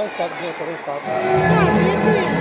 ไปตัดเนี่ยตัวนี้ตัดยอดนี้คือ